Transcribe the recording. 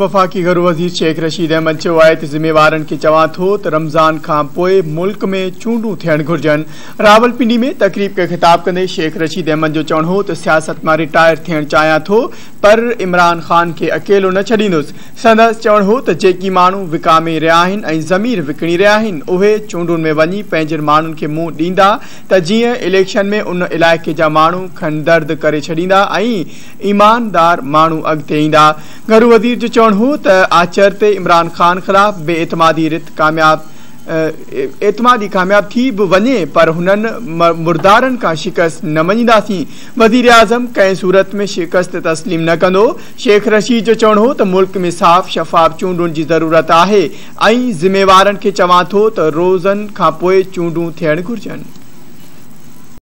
वफ़ाक़ी घरू वज़ीर शेख रशीद अहमद चयो आहे त ज़िम्मेवारनि खे चवां थो त रमज़ान खां मुल्क में चूंडूं थियणु घुरिजनि। रावलपिंडी में तक़रीब खे ख़िताब कंदे शेख रशीद अहमद जो चवणु हो त सियासत माँ रिटायर थियणु चाहियाँ थो, पर इमरान ख़ान खे अकेलो न छॾींदुसि। संदसि चवणु हो त जेकी माण्हू विकामे रहिया आहिनि ऐं ज़मीर विकिणी रहिया आहिनि, उहे में वञी पंहिंजे माण्हुनि खे मुंहुं ॾींदा त इलेक्शन में उन इलाइक़े जा माण्हू खंडदर्द करे छॾींदा ऐं ईमानदार माण्हू अॻिते ईंदा। वज़ीर जो चवणु हो, त ते इमरान ख़ान ख़िलाफ़ बेएतमादी रित कामयाब एतमादी कामयाब थी बि वञे पर हुननि मुर्दारनि शिकस्त न मञींदासीं वज़ीर आज़म कंहिं सूरत में शिकस्त तस्लीम न कंदो। शेख रशीद जो चवणु हो, त मुल्क में साफ़ शफ़ाफ़ चूंडुनि जी ज़रूरत आहे। ऐं ज़िम्मेवारनि खे चवां थो, त रोज़नि पोइ चूंडूं थियणु घुरिजनि।